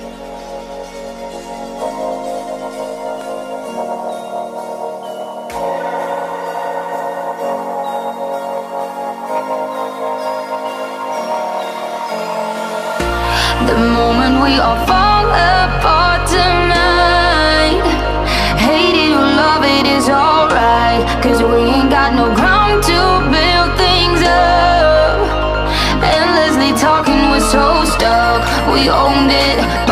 The moment we all fall apart tonight. Hate it or love it is alright. Cause we ain't got no ground to build things up. Endlessly talking, we're so stuck. We owned it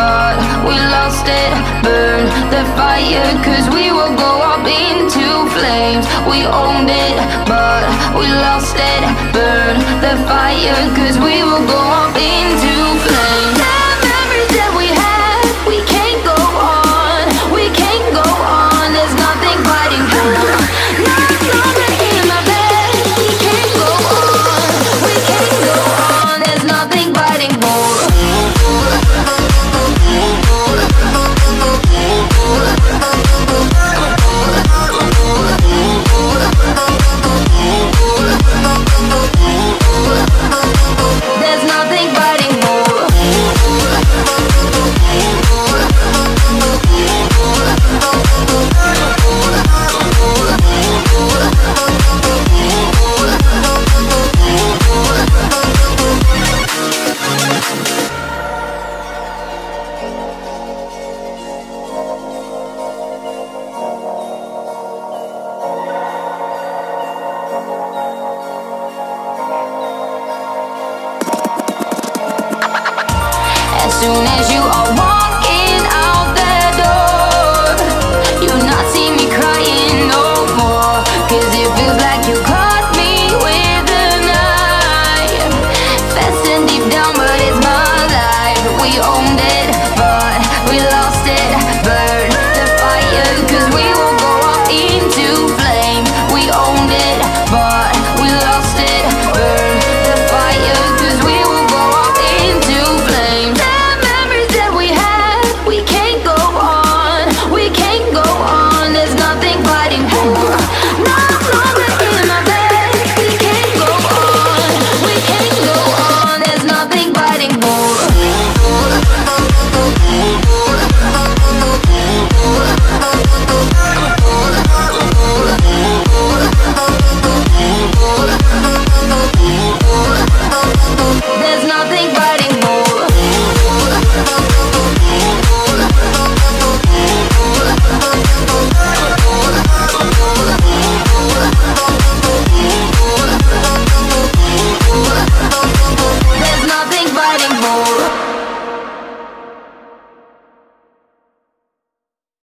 we lost it. Burn the fire cause we will go up into flames. We owned it but we lost it. Burn the fire cause we will go up into As soon as you are one more.